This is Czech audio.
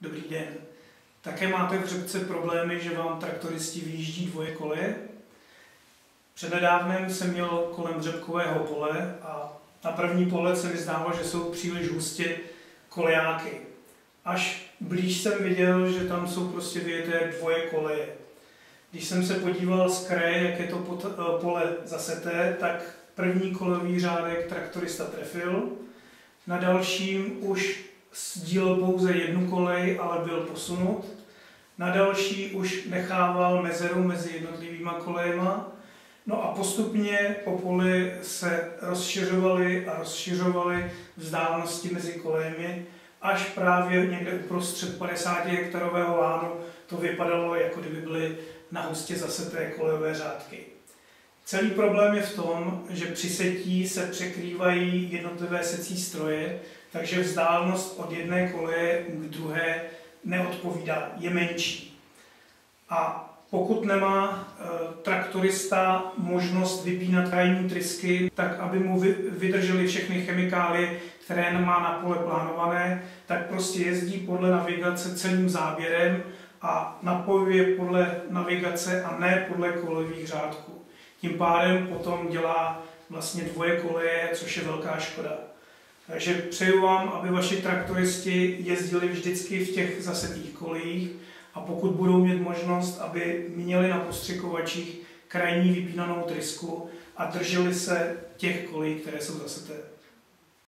Dobrý den. Také máte v řepce problémy, že vám traktoristi vyjíždí dvoje koleje? Přednedávnem jsem měl kolem řepkového pole a na první pohled se mi zdálo, že jsou příliš hustě kolejáky. Až blíž jsem viděl, že tam jsou prostě vyjeté dvoje koleje. Když jsem se podíval z kraje, jak je to eh, pole zaseté, tak první kolejový řádek traktorista trefil, na dalším už sdílel pouze jednu kolej, ale byl posunut. Na další už nechával mezeru mezi jednotlivýma kolejema. No a postupně po poli se rozšiřovaly a rozšiřovaly vzdálenosti mezi kolejemi, až právě někde uprostřed 50 hektarového lánu to vypadalo, jako kdyby byly na hustě zaseté kolejové řádky. Celý problém je v tom, že při setí se překrývají jednotlivé secí stroje, takže vzdálenost od jedné koleje k druhé neodpovídá, je menší. A pokud nemá e, traktorista možnost vypínat krajní trysky, tak aby mu vy, vydržely všechny chemikálie, které má na pole plánované, tak prostě jezdí podle navigace celým záběrem a napojuje podle navigace a ne podle kolejových řádků. Tím pádem potom dělá vlastně dvoje koleje, což je velká škoda. Takže přeju vám, aby vaši traktoristi jezdili vždycky v těch zasetých kolejích a pokud budou mít možnost, aby měli na postřikovačích krajní vypínanou trysku a drželi se těch kolejí, které jsou zaseté.